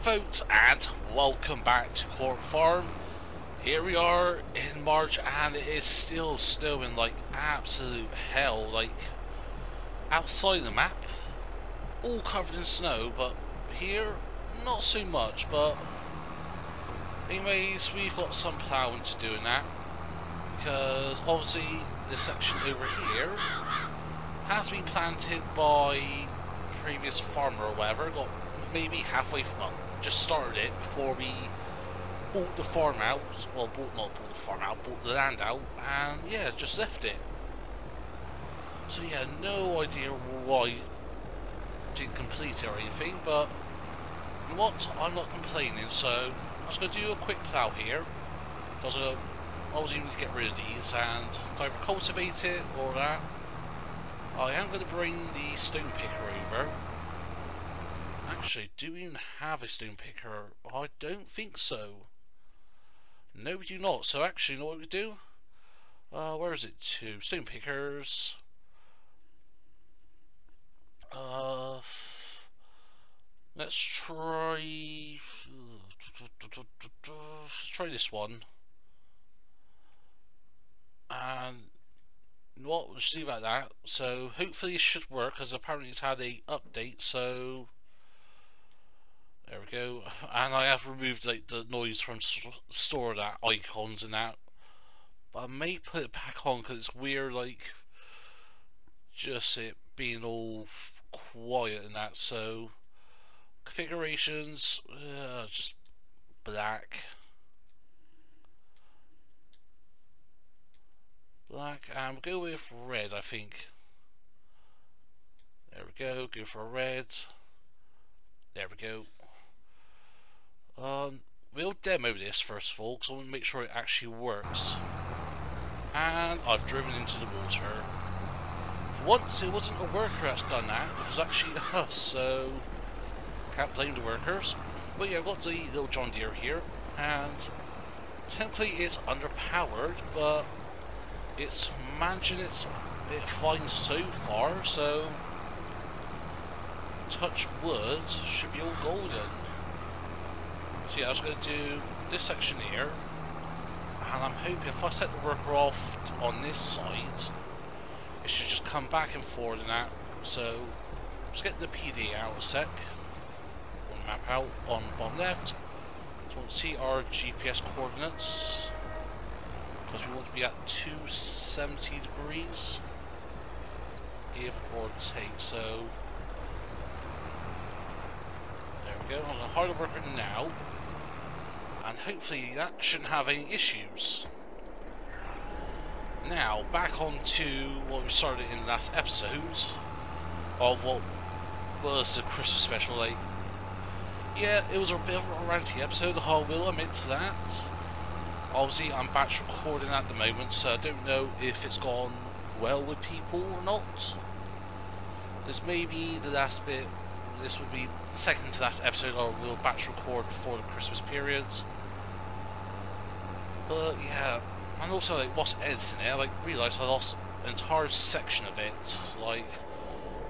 folks and welcome back to Court Farm. Here we are in March and it is still snowing like absolute hell like outside the map all covered in snow but here not so much but anyways we've got some ploughing to do in that because obviously this section over here has been planted by previous farmer or whatever got maybe halfway from, well, just started it before we bought the farm out. Well, bought not bought the farm out, bought the land out, and yeah, just left it. So yeah, no idea why didn't complete it or anything, but you know what? I'm not complaining. So I was going to do a quick plough here because uh, I was going to get rid of these and either cultivate it or that. I am going to bring the stone picker over Actually, do we even have a stone picker? I don't think so. No, we do not. So actually, you know what we do? Uh, where is it to? Stone pickers. Uh, let's try. Let's try this one. And what? We'll see about that. So hopefully it should work, because apparently it's had a update. So there we go. And I have removed like the noise from store that icons and that. But I may put it back on because it's weird like just it being all quiet and that. So configurations, uh, just black. Black and we'll go with red I think. There we go, go for red. There we go. Um, we'll demo this first of all, because I want to make sure it actually works. And I've driven into the water. For once, it wasn't a worker that's done that, it was actually us, so can't blame the workers. But yeah, I've got the little John Deere here, and technically it's underpowered, but it's managing its it fine so far, so touch wood should be all golden. So yeah, I was going to do this section here, and I'm hoping if I set the worker off on this side, it should just come back and forward and that. So, let's get the PDA out a sec. One map out on bottom left. So we want to see our GPS coordinates, because we want to be at 270 degrees, give or take. So, there we go. I'm going to hard worker now and hopefully that shouldn't have any issues. Now, back on to what we started in the last episode of what was the Christmas special. Like, yeah, it was a bit of a ranty episode, I will admit to that. Obviously, I'm batch recording at the moment, so I don't know if it's gone well with people or not. This may be the last bit, this would be second to last episode, or we'll batch record before the Christmas periods. But yeah, and also like what's editing it, I like realised I lost an entire section of it. Like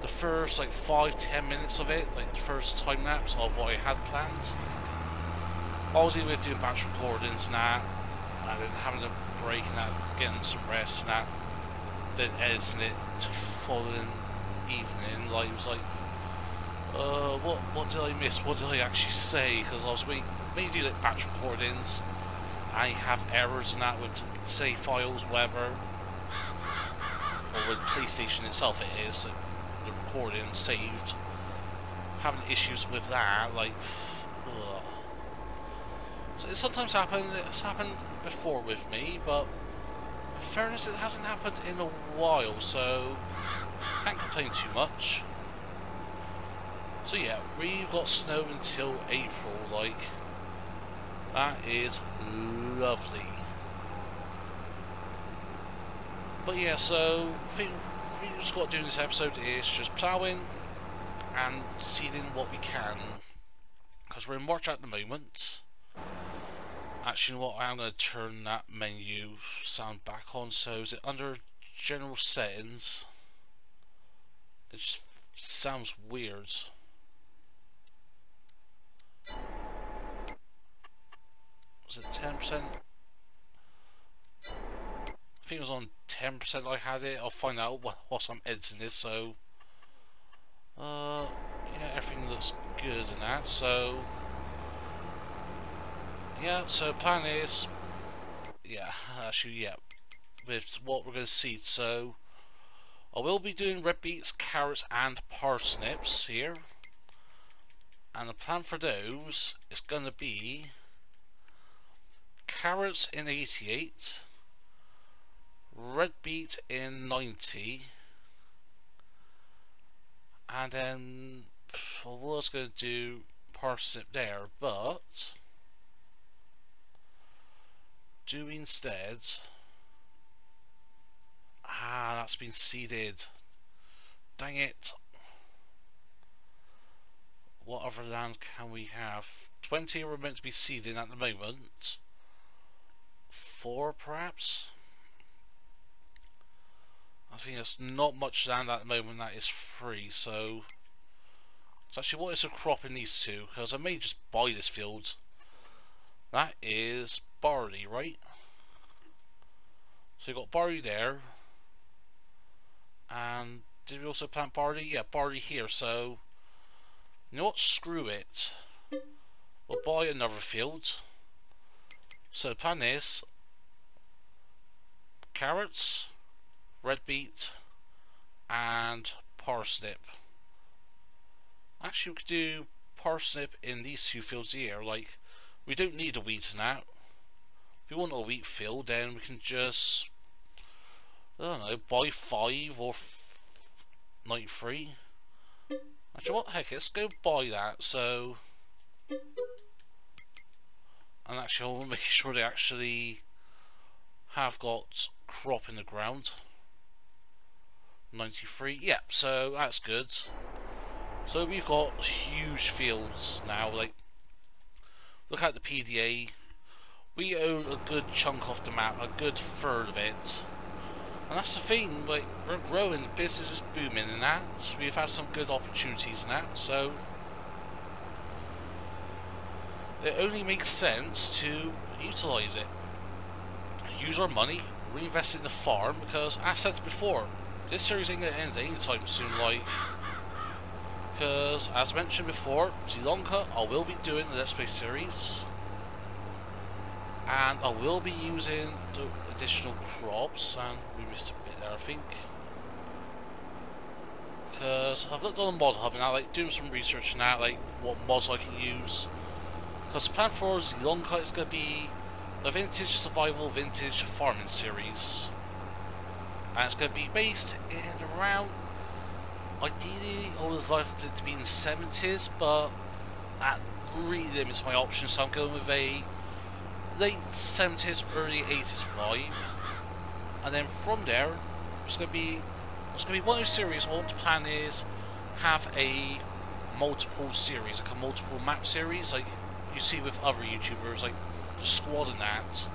the first like five, ten minutes of it, like the first time lapse of what I had planned. I was even doing batch recordings and that, and then having a break and that, getting some rest and that, then editing it to following evening. Like it was like, uh, what what did I miss? What did I actually say? Because I was mainly, mainly like batch recordings I have errors in that with save files, whatever. Or with PlayStation itself it is, the recording saved. Having issues with that, like, ugh. So it sometimes happens, it's happened before with me, but fairness it hasn't happened in a while, so can't complain too much. So yeah, we've got snow until April, like, that is lovely. But yeah, so I think we just got to do in this episode is just ploughing and seeding what we can. Because we're in March at the moment. Actually, what I'm going to turn that menu sound back on. So is it under general settings? It just sounds weird. 10%. I think it was on 10% I had it. I'll find out whilst I'm editing this, so... Uh, yeah, everything looks good in that, so... Yeah, so plan is... Yeah, actually, yeah. With what we're going to see, so... I will be doing red beets, carrots and parsnips here. And the plan for those is going to be carrots in 88, red beet in 90, and then I was going to do parsnip there, but do instead Ah, that's been seeded. Dang it. What other land can we have? 20 are meant to be seeding at the moment. Four, perhaps? I think there's not much land at the moment that is free, so... So actually, what is a crop in these two? Because I may just buy this field. That is barley, right? So you've got barley there. And did we also plant barley? Yeah, barley here, so... You know what? Screw it. We'll buy another field. So the plan is... Carrots, red beet, and parsnip. Actually, we could do parsnip in these two fields here. Like, we don't need a wheat now. If we want a wheat field, then we can just I don't know, buy five or ninety three. Actually, what the heck, let's go buy that, so... And actually, I want to make sure they actually have got crop in the ground. 93, yeah, so that's good. So we've got huge fields now, like, look at the PDA. We own a good chunk of the map, a good third of it. And that's the thing, like, we're growing, the business is booming and that. We've had some good opportunities in that, so... It only makes sense to utilise it. Use our money, reinvest it in the farm, because, as I said before, this series ain't going to end anytime soon, like... Because, as mentioned before, Zielonka, I will be doing the Let's Play series. And I will be using the additional crops, and we missed a bit there, I think. Because I've looked on the mod hub and I like doing some research now, like what mods I can use. Because the plan for Zielonka is going to be a vintage survival, vintage farming series. And it's going to be based in around, ideally I would like it to be in the 70s, but that really limits my options, so I'm going with a late 70s, early 80s vibe. And then from there, it's going to be it's going to be one of those series. What the plan is have a multiple series, like a multiple map series, like you see with other YouTubers, like the squad and that,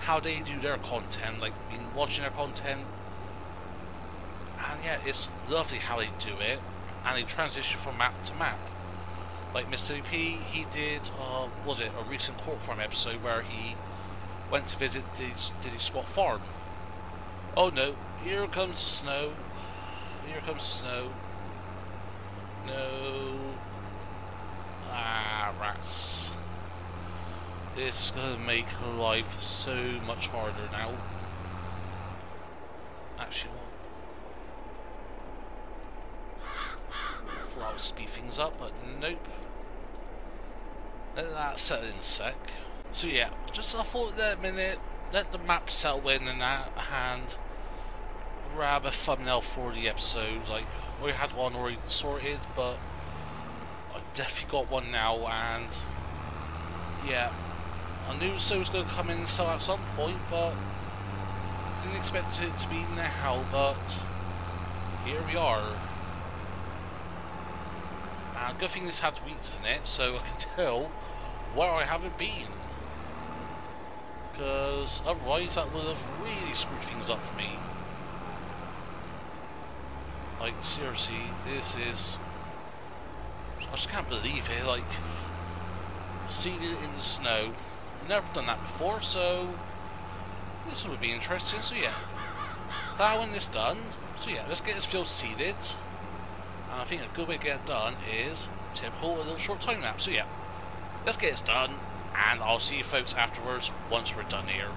how they do their content, like been watching their content. And yeah, it's lovely how they do it, and they transition from map to map. Like Mr. P, he did, uh, was it a recent Court Farm episode where he went to visit Diddy, Diddly Squat Farm. Oh no, here comes the snow. Here comes the snow. No. Ah, rats. This is going to make life so much harder now. Actually, thought I would speed things up, but nope. Let that settle in a sec. So yeah, just I thought that a minute, let the map settle in and that, hand grab a thumbnail for the episode. Like, we had one already sorted, but I definitely got one now, and yeah, I knew so was going to come in so at some point, but didn't expect it to be now, but here we are. And good thing this had wheats in it, so I can tell where I haven't been. Because otherwise that would have really screwed things up for me. Like, seriously, this is... I just can't believe it, like... Seeded in the snow, never done that before, so this would be interesting. So yeah, that one is done. So yeah, let's get this field seeded. And I think a good way to get it done is typical a little short time lapse. So yeah, let's get this done, and I'll see you folks afterwards once we're done here.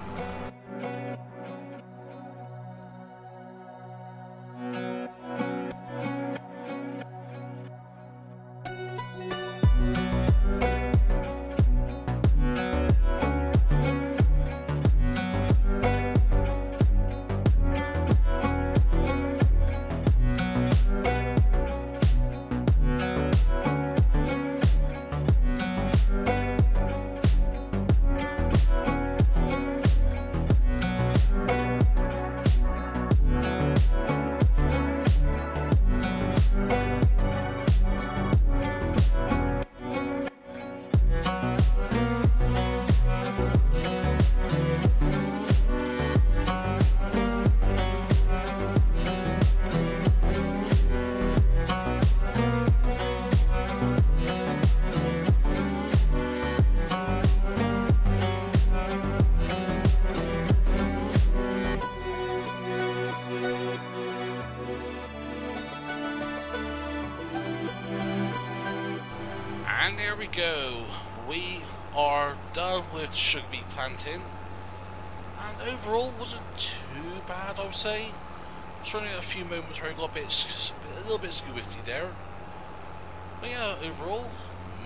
Overall,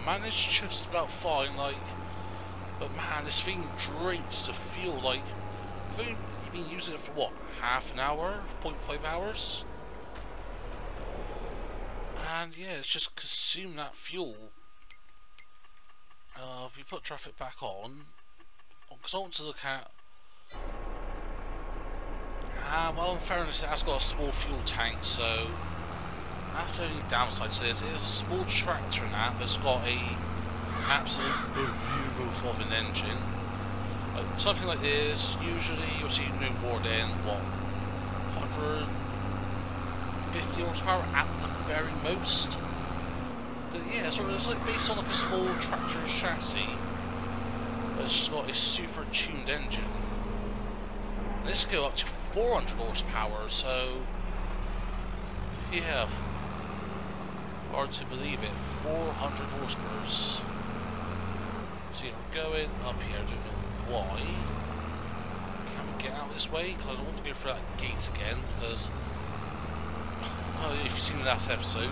managed just about fine. Like, but man, this thing drinks the fuel. Like, I think you've been using it for what, half an hour, 0.5 hours. And yeah, it's just consumed that fuel uh, if we put traffic back on, because I want to look at... Ah, well in fairness it has got a small fuel tank, so that's the only downside to this. It is a small tractor in that, but it's got a absolute behemoth of an engine. Like, something like this, usually you'll see no more than, what, 150 horsepower at the very most But yeah, of it's like based on like a small tractor chassis, but it's just got a super tuned engine. And this can go up to 400 horsepower, so yeah, hard to believe it, 400 horsepower. Yeah, we're going up here, I don't know why. Can we get out this way? Because I don't want to go through that gate again, because well, oh, if you've seen the last episode,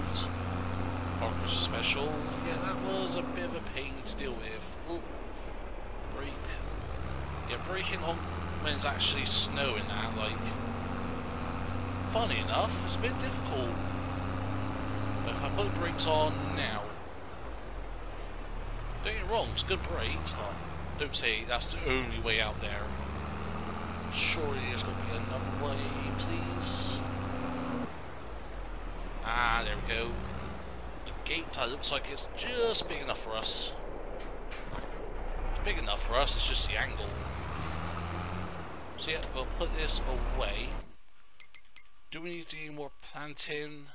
our Christmas special. Yeah, that was a bit of a pain to deal with. Oh, brake. Yeah, braking on when it's actually snowing now, like, funny enough, it's a bit difficult. But I put the brakes on now, don't get wrong, it's good brakes. Oh, don't say that's the only way out there. Surely there's going to be another way, please. Ah, there we go The gate looks like it's just big enough for us. It's big enough for us, it's just the angle. So yeah, we'll put this away. Do we need to do more planting?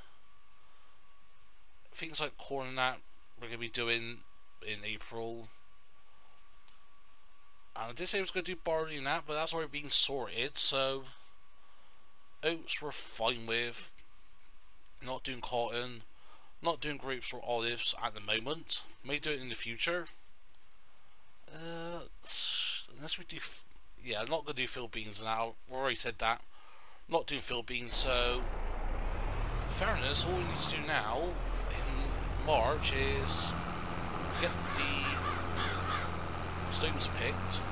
Things like corn and that we're going to be doing in April. And I did say I was going to do barley and that, but that's already been sorted, so... Oats we're fine with. Not doing cotton. Not doing grapes or olives at the moment. May do it in the future. Uh, unless we do... Yeah, I'm not going to do field beans now. We already said that. Not doing field beans, so... Fairness, all we need to do now March is get the students picked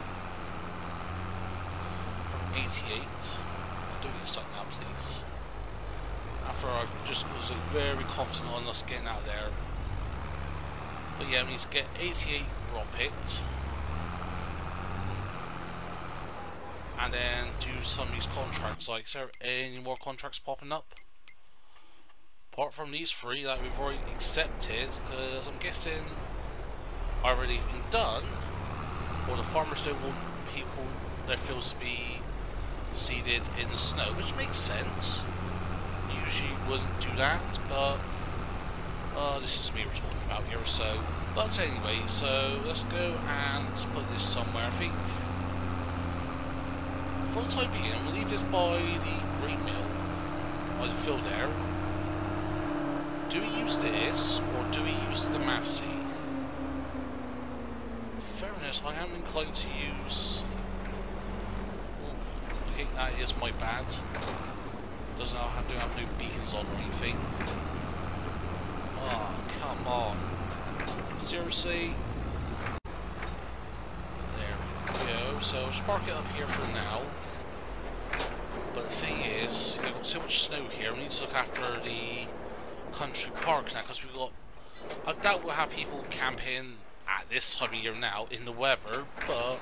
from 88. I'm doing something now, please after I've just was very confident on us getting out there. But yeah, we need to get 88 raw picked. And then do some of these contracts. Like, is there any more contracts popping up? Apart from these three that we've already accepted, because I'm guessing I've already been done, or the farmers don't want people, their fields to be seeded in the snow, which makes sense usually wouldn't do that, but uh, this is me we're talking about here, so... But anyway, so let's go and put this somewhere, I think. For the time being, we'll leave this by the grain mill. By the field there. Do we use this, or do we use the Massey? Fairness, I am inclined to use... okay, that is my bad. Doesn't have to have no beacons on or anything. Oh, come on. Seriously? There we go. So, just park it up here for now. But the thing is, we've got so much snow here, we need to look after the country parks now, because we've got... I doubt we'll have people camping at this time of year now in the weather, but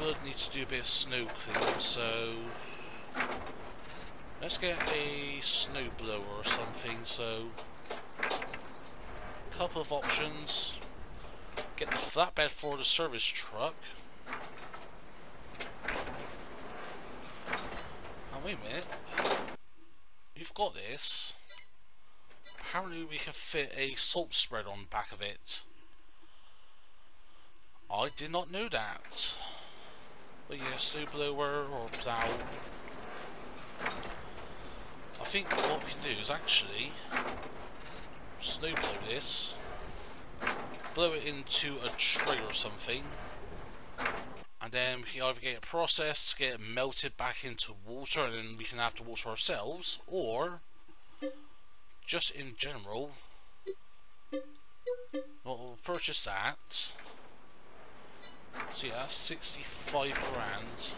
we would need to do a bit of snow clearing, so let's get a snow blower or something, so a couple of options. Get the flatbed for the service truck. Wait a minute. You've got this. Apparently we can fit a salt spread on the back of it. I did not know that. But yeah, snow blower or plow. I think what we can do is actually snow blow this, blow it into a tray or something, and then we can either get it processed, get it melted back into water, and then we can have to water ourselves, or just in general, we'll purchase that. So yeah, that's 65 grand.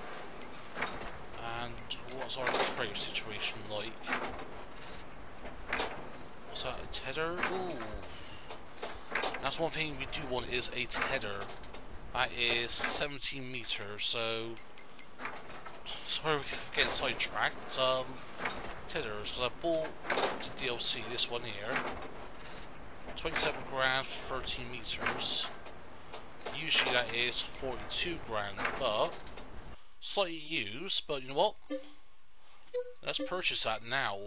And what's our trade situation like? What's that, a tether? Ooh. That's one thing we do want is a tether. That is 17 meters, so... Sorry for getting sidetracked. Um, tethers, because I bought the DLC, this one here. 27 grand for 13 meters. Usually that is 42 grand, but slightly used, but you know what? Let's purchase that now.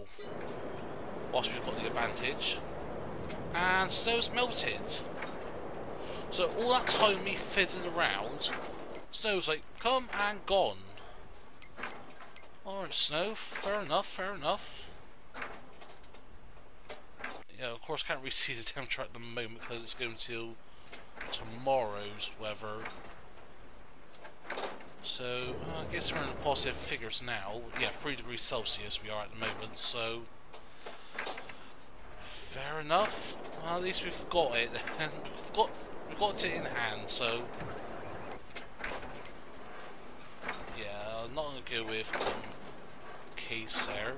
Whilst we've got the advantage. And snow's melted. So all that time me fizzing around, snow's like, come and gone. Alright, snow, fair enough, fair enough. Yeah, of course, can't really see the temperature at the moment because it's going to tomorrow's weather. So, uh, I guess we're in the positive figures now. Yeah, 3 degrees Celsius we are at the moment, so... Fair enough. Well, at least we've got it. we've got we've got it in hand, so... Yeah, I'm not going to go with case there.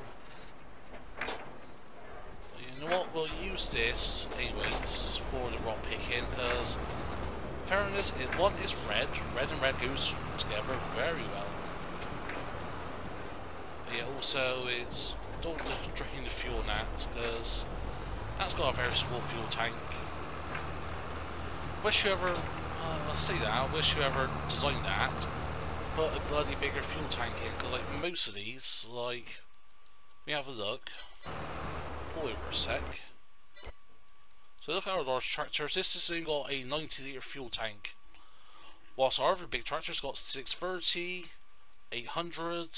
You know what, we'll use this anyways for the rock picking, because fairness, it, one is red, red and red goes together very well. But yeah, also it's don't drain the fuel that because that's got a very small fuel tank. Wish you ever, uh, I'll say that, wish you ever designed that, put a bloody bigger fuel tank in because like most of these, like, we have a look, pull over a sec. So look at our large tractors, this has only got a 90 litre fuel tank. Whilst our other big tractor's got 630, 800,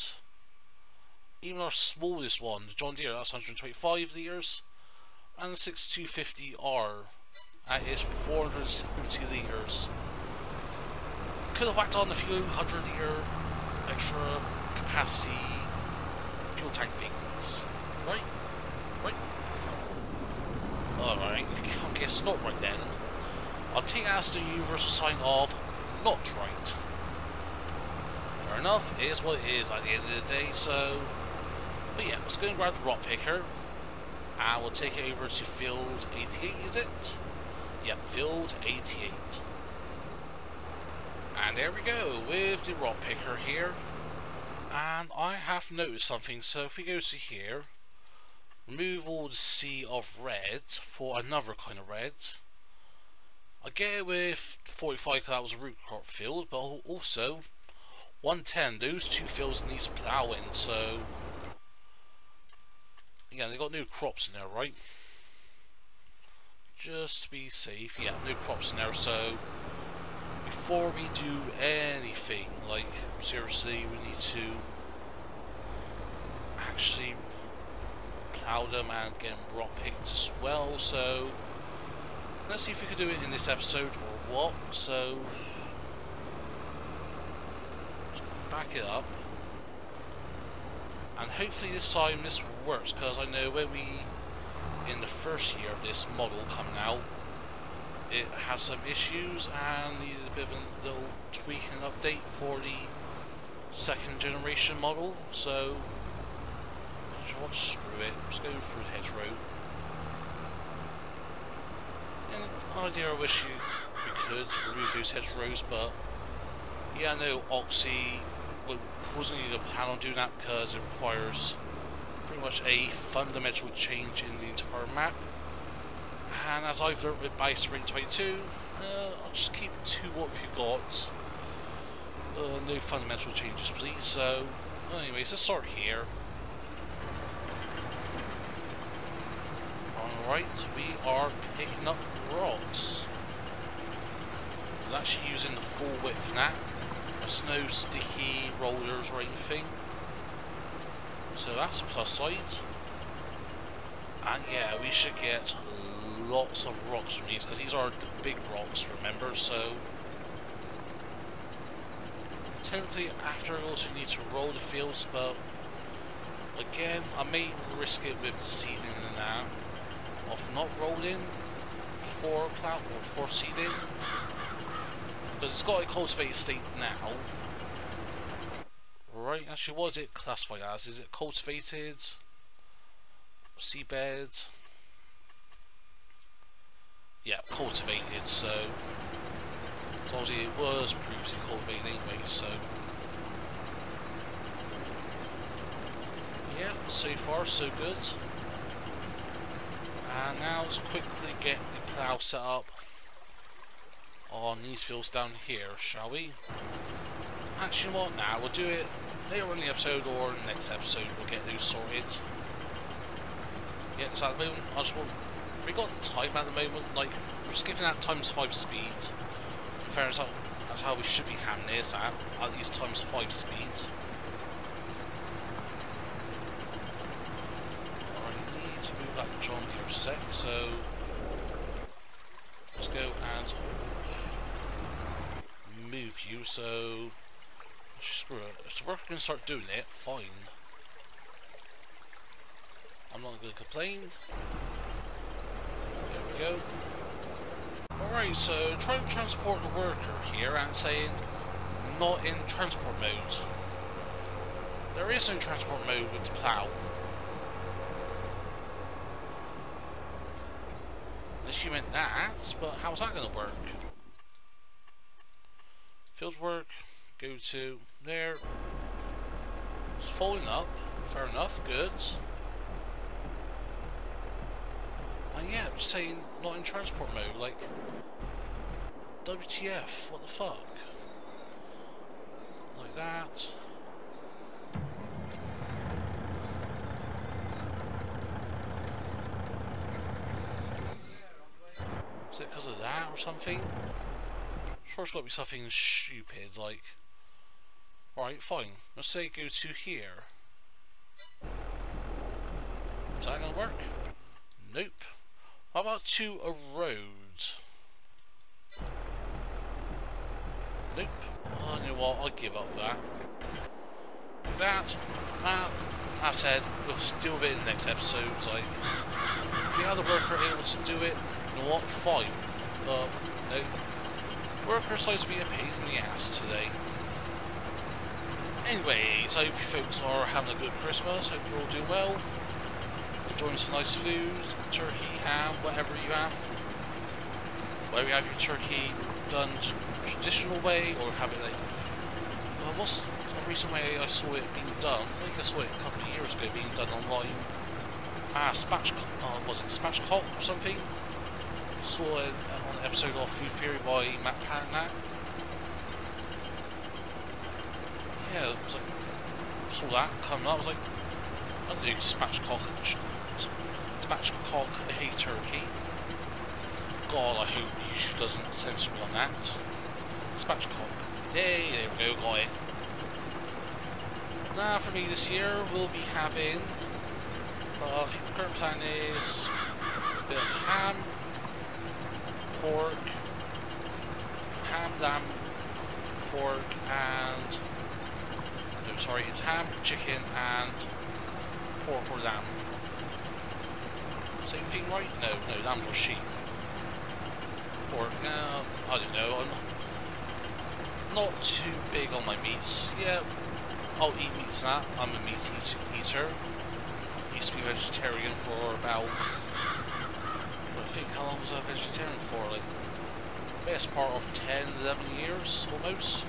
even our smallest one, John Deere, that's 125 litres, and the 6250R, that is 470 litres. Could have whacked on a few hundred litre extra capacity fuel tank things, right? Right? Alright, I guess not right then. I'll take as the universal sign of not right. Fair enough, it is what it is at the end of the day, so... But yeah, let's go and grab the rock picker. And we'll take it over to field 88, is it? Yep, field 88. And there we go, with the rock picker here. And I have noticed something, so if we go to here, remove all the sea of red for another kind of red. I get it with 45 because that was a root crop field, but also 110, those two fields needs ploughing, so yeah, they got new crops in there, right? just to be safe. Yeah, no crops in there, so before we do anything, like, seriously, we need to actually plow them and get rock picked as well, so let's see if we can do it in this episode or what, so back it up. And hopefully this time this works because I know when we in the first year of this model coming out it has some issues and needed a bit of a little tweaking update for the second generation model so what screw it let's go through the hedgerow and idea I wish you, could remove those hedgerows but yeah I know Oxy wasn't even plan on doing that because it requires pretty much a fundamental change in the entire map. And as I've learned with Base Ring 22, uh, I'll just keep to what we've got. Uh, no fundamental changes, please. So, anyways, let's start here. Alright, we are picking up rocks. I was actually using the full width now. There's no sticky rollers or anything. So that's a plus side. And yeah, we should get lots of rocks from these, because these are the big rocks, remember, so... Technically, after I also need to roll the fields, but... Again, I may risk it with the seeding and that, of not rolling before plow or before seeding. Because it's got a cultivated state now. Right, actually, what is it classified as? Is it cultivated? Seabed? Cultivated, so... obviously it was previously cultivated anyway, so... Yeah, so far so good. And now let's quickly get the plough set up on these fields down here, shall we? Actually, what? Now we'll do it later in the episode or the next episode. We'll get those sorted. Yeah, so at the moment, I just want. We got time at the moment. Like, we're skipping that times five speeds. In fairness, that's how we should be having this at at least times five speeds. I need to move that John Deere sec, so let's go and move you, so screw it. If the worker can start doing it, fine. I'm not going to complain. Go. Alright, so trying to transport the worker here and saying not in transport mode. There is no transport mode with the plough. Unless you meant that, but how's that going to work? Field work, go to there. It's folding up. Fair enough, good. And I'm saying not in transport mode, like WTF, what the fuck? Like that. Is it because of that or something? Sure it's got to be something stupid, like... Right, fine. Let's say go to here. Is that gonna work? Nope. How about to a road? Nope. Oh, you know what? I'll give up that. That, that, I said, we'll deal with it in the next episode. Like, the other worker able to do it, you know what? Fine. But, no. Worker decides to be a pain in the ass today. Anyways, I hope you folks are having a good Christmas. Hope you're all doing well. Enjoying some nice food, turkey, ham, whatever you have. Whether you have your turkey done traditional way or have it like. Well, what's the recent way I saw it being done? I think I saw it a couple of years ago being done online. Ah, spatchcock, uh, was it spatchcock or something? Saw it on an episode of Food Theory by Matt Parnett. yeah, it was like, saw that coming up, I was like, I do spatchcock, spatchcock a turkey. God, I hope YouTube doesn't censor me on that. Spatchcock. Yay, there we go, got it. Now for me this year, we'll be having, uh, I think the current plan is a bit of ham, pork, ham, lamb, pork, and, no sorry, it's ham, chicken, and or lamb. Same thing, right? No, no, lamb or sheep. Pork, uh, I don't know, I'm not too big on my meats. Yeah, I'll eat meat snap. I'm a meat eater. Used to be vegetarian for about. I think how long was I vegetarian for? Like best part of 10, 11 years almost.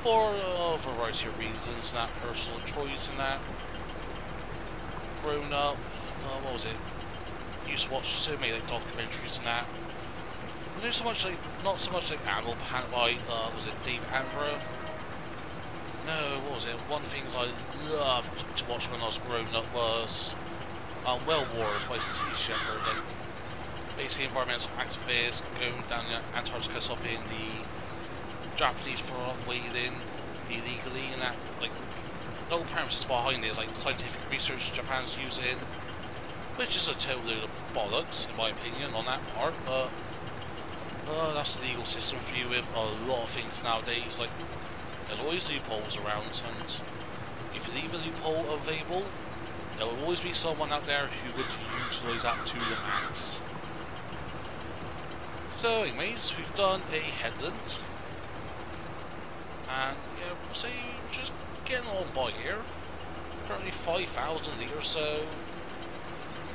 For a variety of reasons, that personal choice and that. Grown up, uh, what was it? Used to watch so many like documentaries and that. And there's so much like, not so much like Animal Planet by, uh, was it Dave Attenborough? No, what was it? One things I loved to watch when I was growing up was um, Whale Wars by Sea Shepherd. Like, basically environmental activists going down the Antarctica stopping the Japanese from whaling illegally and that, like, the whole premise behind it like scientific research Japan's using, which is a total load of bollocks in my opinion on that part, but uh, that's the legal system for you with a lot of things nowadays, like there's always loopholes around, and if you leave a loophole available, there will always be someone out there who would utilise that to the max. So anyways, we've done a headland, and yeah, we'll say just getting on by here. Currently 5,000 litres, so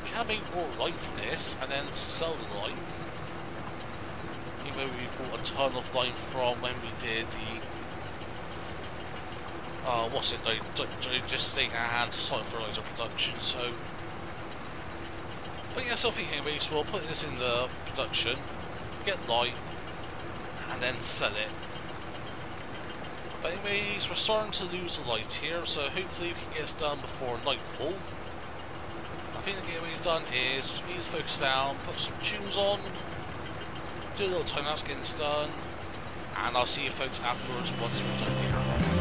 we can make more line from this, and then sell the line. Even though we've bought a ton of line from when we did the uh, what's it, they, they just our hand to site fertilizer production, so... But yeah, so thinking anyways, we'll put this in the production, get light, and then sell it. But anyways, we're starting to lose the light here, so hopefully we can get this done before nightfall. I think the getting done is just need to focus down, put some tunes on, do a little time lapse getting this done, and I'll see you folks afterwards once we're done here.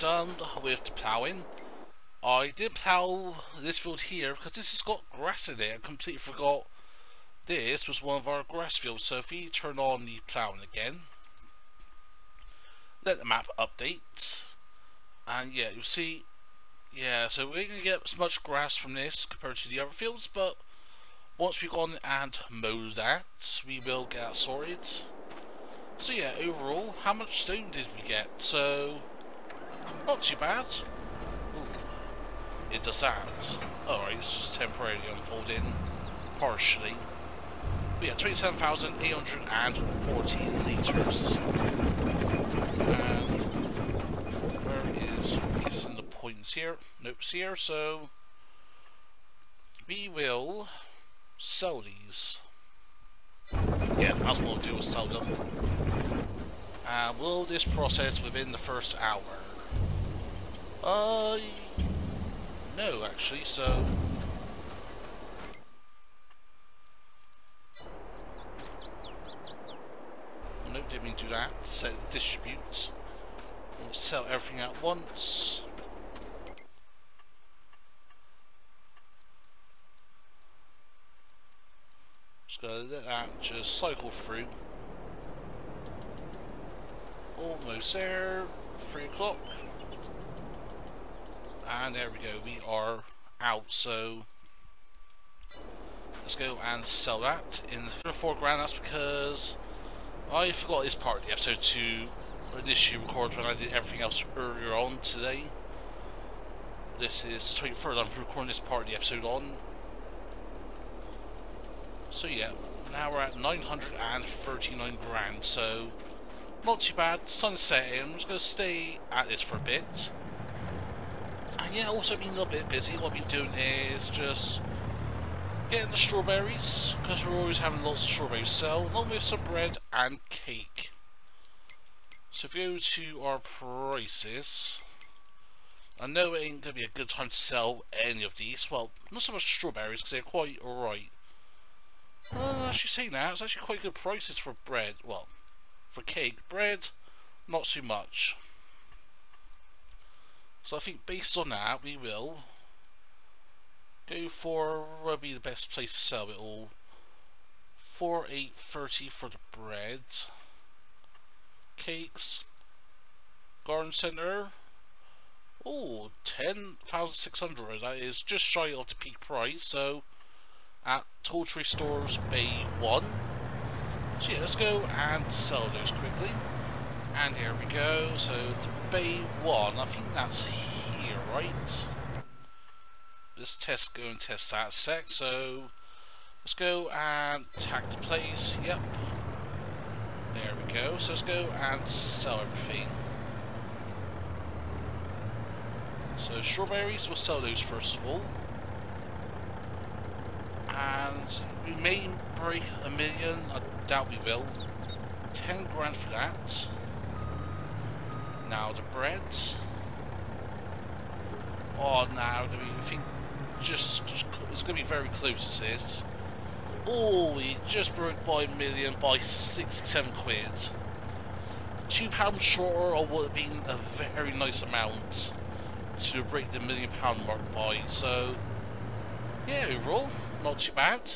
Done with the ploughing. I did plough this field here because this has got grass in it. I completely forgot this was one of our grass fields. So if we turn on the ploughing again, let the map update, and yeah, you'll see, yeah, so we're going to get as much grass from this compared to the other fields, but once we've gone and mowed that, we will get sorted. So yeah, overall, how much stone did we get? So, not too bad. Ooh, it does that. Alright, it's just temporarily unfolding, partially. We have 27,814 litres. And where is guessing the points here? Nope, here, so we will sell these. Yeah, that's what we'll do is sell them. And will this process within the first hour? Uh, no, actually, so... No, didn't mean to do that. Set distribute. We'll sell everything at once. Just gonna let that just cycle through. Almost there. Three o'clock. And there we go. We are out. So let's go and sell that in the four grand. That's because I forgot this part of the episode to initially record when I did everything else earlier on today. This is the 23rd I'm recording this part of the episode on. So yeah, now we're at 939 grand, so not too bad. Sun's setting, I'm just going to stay at this for a bit. Yeah, also been a little bit busy. What I've been doing is just getting the strawberries, because we're always having lots of strawberries sell, along with some bread and cake. So if we go to our prices, I know it ain't going to be a good time to sell any of these. Well, not so much strawberries, because they're quite alright. Uh, actually saying that, it's actually quite good prices for bread. Well, for cake. Bread, not too much. So I think based on that, we will go for what be the best place to sell it all. Four eight thirty for the bread. Cakes. Garden Centre. Oh, 10,600. That is just shy of the peak price. So, at Toll Stores Bay 1. So yeah, let's go and sell those quickly. And here we go. So, Bay 1, I think that's here, right? Let's test, go and test that sec. So, let's go and tag the place. Yep. There we go. So let's go and sell everything. So strawberries, we'll sell those first of all. And we may break a million, I doubt we will. 10 grand for that. Now the breads. Oh, now I think just, just it's going to be very close to this. Oh, we just broke by a million by 67 quid. Two pounds shorter what would have been a very nice amount to break the million pound mark by. So, yeah, overall, not too bad.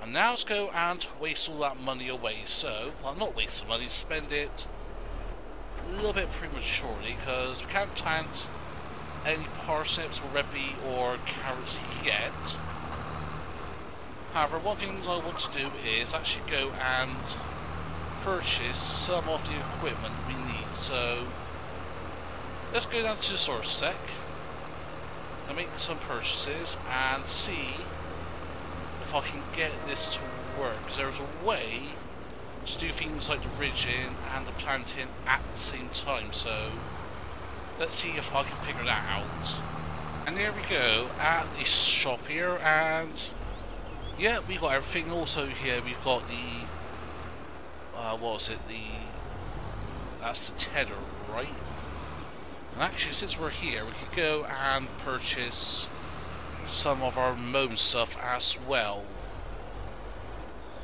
And now let's go and waste all that money away. So, well, not waste the money, spend it a little bit prematurely because we can't plant any parsnips or reppy or carrots yet. However, one thing I want to do is actually go and purchase some of the equipment we need. So, let's go down to the source sec and make some purchases and see if I can get this to work. Because there's a way to do things like the ridging and the planting at the same time. So, let's see if I can figure that out. And there we go at this shop here and yeah, we got everything. Also here we've got the uh, what was it? The that's the tether, right? And actually, since we're here, we could go and purchase some of our mown stuff as well.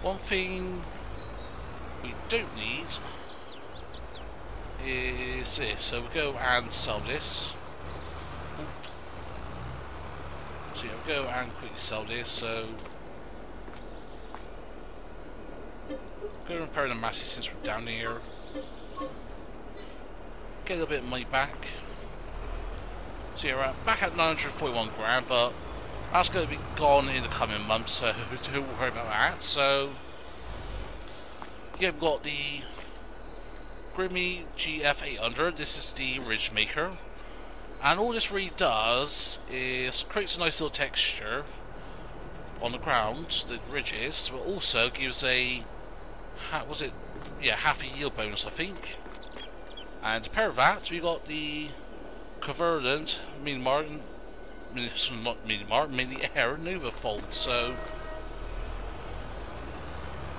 One thing we don't need is this. So we go and sell this. So yeah, we'll go and quickly sell this. So go repair the Massey since we're down here. Get a little bit of money back. So yeah, we're back at 941 grand, but that's going to be gone in the coming months, so don't worry about that. So yeah, we've got the Grimme GF800. This is the ridge maker. And all this really does is creates a nice little texture on the ground, the ridges, but also gives a, was it, yeah, half a yield bonus I think. And to pair of that, we got the Convergent Mini Martin, not Mini Martin, Mini Air Nova Fold, so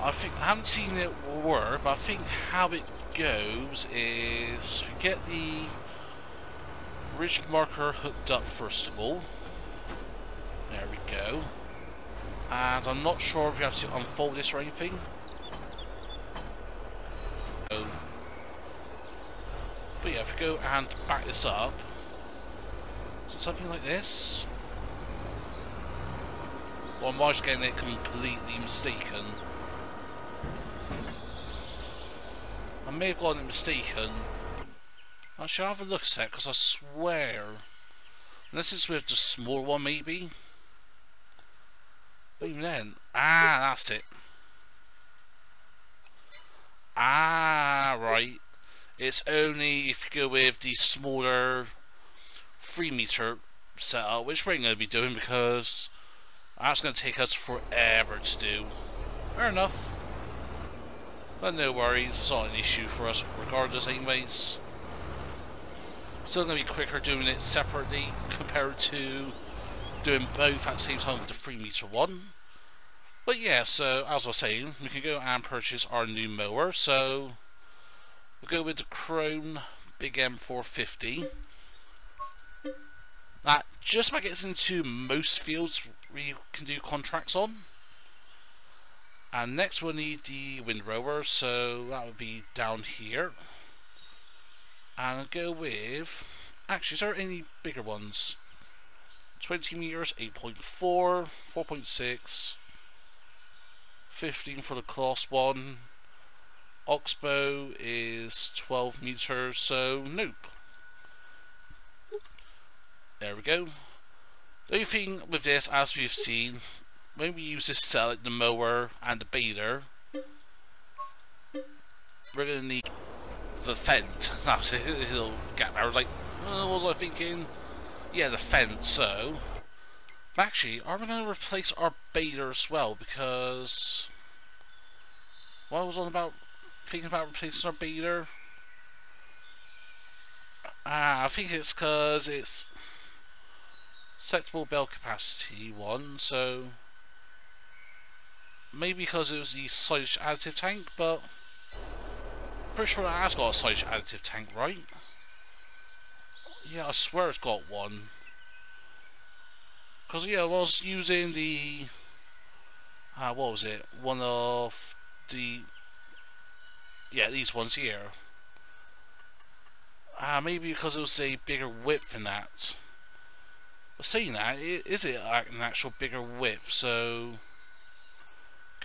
I think I haven't seen it work, but I think how it goes is we get the ridge marker hooked up first of all. There we go. And I'm not sure if you have to unfold this or anything. So, but yeah, if we go and back this up, so something like this. Or am I just getting it completely mistaken? I may have gotten it mistaken. I shall have a look at that because I swear, unless it's with the small one maybe. But even then, ah, that's it. Ah, right. It's only if you go with the smaller 3 meter setup, which we're going to be doing because that's going to take us forever to do. Fair enough. But no worries, it's not an issue for us regardless anyways. Still going to be quicker doing it separately compared to doing both at the same time with the 3 meter one. But yeah, so as I was saying, we can go and purchase our new mower. So we'll go with the Krone Big M450. That just about gets into most fields we can do contracts on. And next we'll need the wind windrower, so that would be down here. And I'll go with... Actually, is there any bigger ones? 20 meters, 8.4, 4.6, 15 for the class 1. Oxbow is 12 meters, so nope. There we go. The only thing with this, as we've seen, when we use this cell, the mower and the beater, we're to need the Fendt. That's a little gap. I was like, oh, what was I thinking? Yeah, the Fendt, so... Actually, are we to replace our beater as well? Because... What I was on about thinking about replacing our beater. Ah, I think it's because it's Selectable bell capacity one, so maybe because it was the silage additive tank, but pretty sure it has got a silage additive tank, right? Yeah, I swear it's got one. Because, yeah, I was using the... Uh, what was it? One of the... Yeah, these ones here. Uh, maybe because it was a bigger width than that. But saying that, is it an actual bigger width? So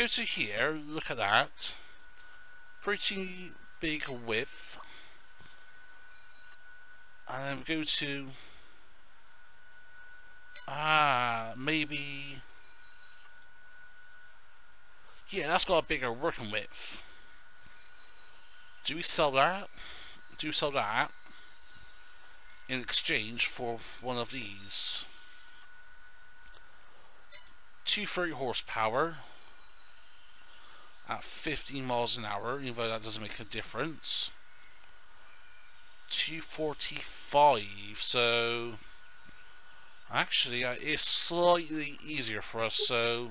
go to here, look at that. Pretty big width. And then go to Ah, maybe Yeah, that's got a bigger working width. Do we sell that? Do we sell that? in exchange for one of these. 230 horsepower at 15 miles an hour, even though that doesn't make a difference. 245, so actually uh, it's slightly easier for us, so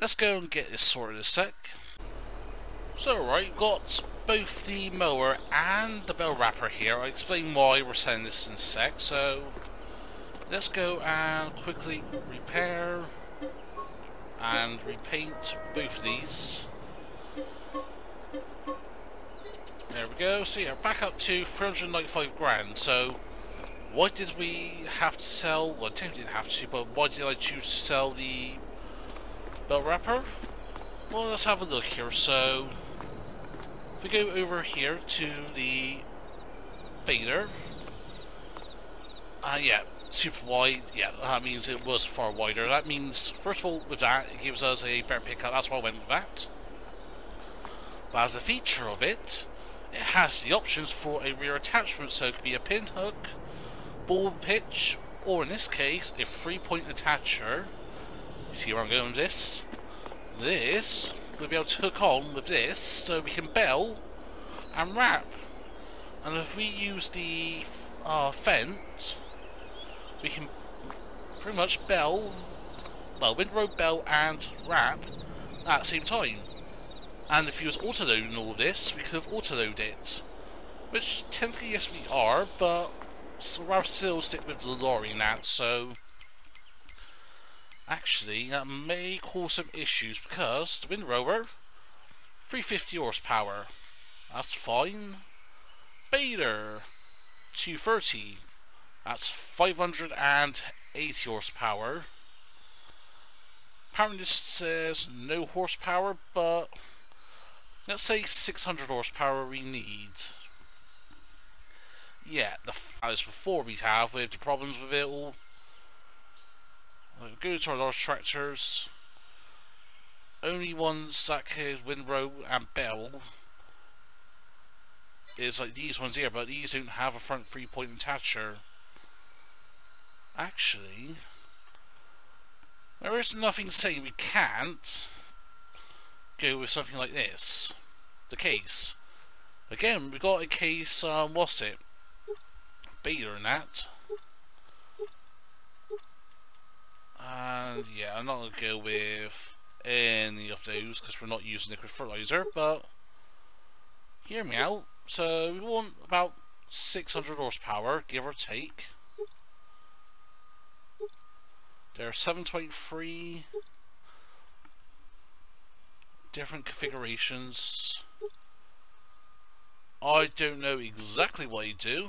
let's go and get this sorted a sec. So right, got both the mower and the bell wrapper here. I'll explain why we're selling this in a sec. So let's go and quickly repair and repaint both of these. There we go. So yeah, back up to 395 grand. So why did we have to sell? Well, technically didn't have to, but why did I choose to sell the belt wrapper? Well, let's have a look here. So if we go over here to the Vader. Uh, yeah, super wide. Yeah, that means it was far wider. That means, first of all, with that, it gives us a better pickup. That's why I went with that. But as a feature of it, it has the options for a rear attachment, so it could be a pin hook, ball pitch, or in this case, a three-point attacher. See where I'm going with this? This, we'll be able to hook on with this, so we can bell and wrap. And if we use the uh, Fendt, we can pretty much bell, well, windrow, bell, and wrap at the same time. And if you was autoloading all this, we could have autoloaded it. Which, technically, yes, we are, but I'll still stick with the lorry now, so... Actually, that may cause some issues, because the Windrower, 350 horsepower. That's fine. Vader, 230. That's 580 horsepower. Apparently this says no horsepower, but let's say 600 horsepower we need. Yeah, the as before we have with the problems with it all. Go to our large tractors. Only ones that can windrow and bell is like these ones here, but these don't have a front three point attacher. Actually, there is nothing saying we can't go with something like this. The case. Again, we got a case, um, what's it? Beta and that. And yeah, I'm not going to go with any of those because we're not using liquid fertilizer, but hear me out. So we want about 600 horsepower, give or take. There are 723 different configurations. I don't know exactly what you do.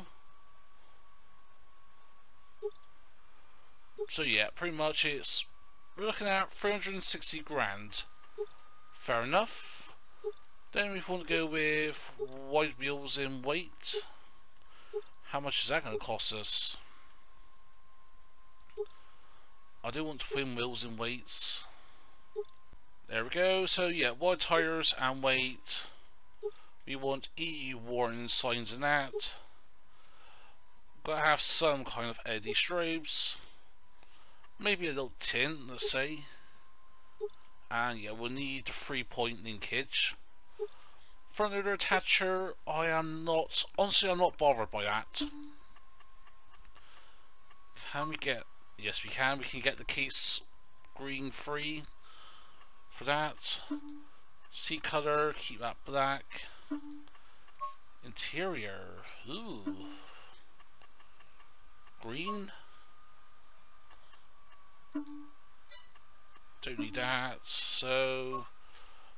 So yeah, pretty much it's we're looking at 360 grand. Fair enough. Then we want to go with wide wheels in weight. How much is that going to cost us? I do want twin wheels and weights. There we go. So yeah, wide tires and weight. We want EU warning signs and that. Gotta have some kind of eddy strobes. Maybe a little tint, let's say. And yeah, we'll need the three point linkage. Front loader attacher, I am not, honestly I'm not bothered by that. Can we get, yes we can, we can get the case green free for that. Seat color, keep that black. Interior, ooh. Green. Don't need that. So,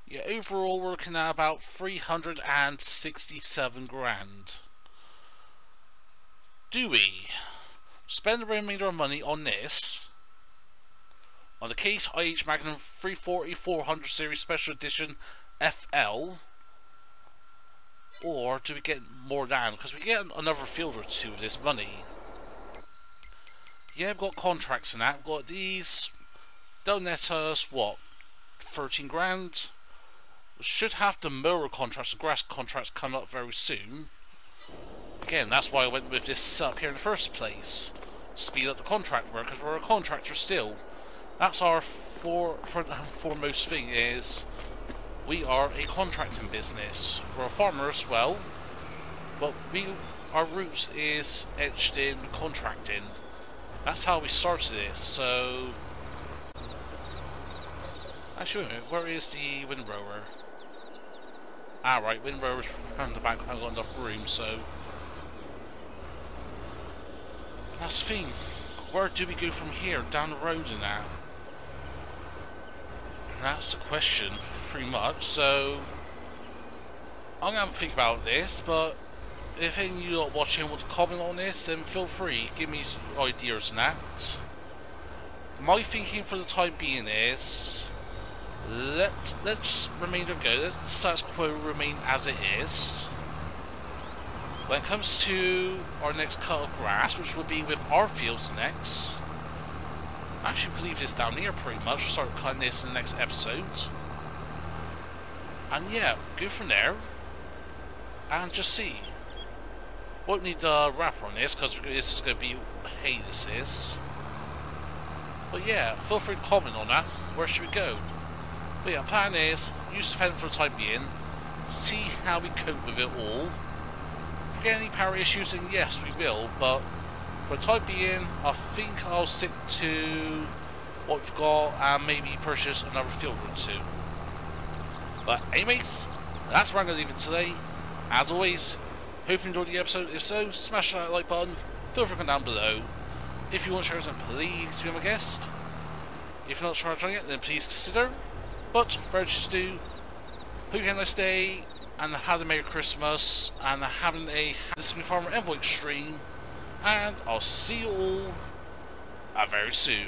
yeah, overall we're looking at about 367 grand. Do we spend the remainder of money on this? On the Case IH Magnum 340 400 Series Special Edition FL? Or do we get more down? Because we get another field or two with this money. Yeah, I've got contracts and that. I've got these. They'll net us, what, 13 grand? Should have the mower contracts, the grass contracts come up very soon. Again, that's why I went with this up here in the first place. Speed up the contract work, because we're a contractor still. That's our for, for, foremost thing is, we are a contracting business. We're a farmer as well, but we our roots is etched in contracting. That's how we started this, so... Actually, wait a where is the windrower? Ah, right, windrower's around the back, I haven't got enough room, so... That's the thing. Where do we go from here? Down the road and that? That's the question, pretty much, so... I'm gonna think about this, but if any of you lot watching want to comment on this, then feel free, give me ideas and that. My thinking for the time being is let let's remain go. Let status quo remain as it is. When it comes to our next cut of grass, which will be with our fields next, I actually believe this down here pretty much. Start cutting this in the next episode. And yeah, go from there. And just see. Won't need a wrapper on this because this is going to be hey this is. But yeah, feel free to comment on that. Where should we go? But yeah, plan is use the Fendt for the time being. See how we cope with it all. Get any power issues, then yes, we will. But for the time being, I think I'll stick to what we've got and maybe purchase another field or two. But anyways, that's where I'm going to leave it today. As always, hope you enjoyed the episode. If so, smash that like button. Feel free to comment down below. If you want to share something, please be my guest. If you're not sure how it, then please consider. But, for just do, hope you have a nice day, and have a Merry Christmas, and having a Disney Farmer Envoy stream, and I'll see you all uh, very soon.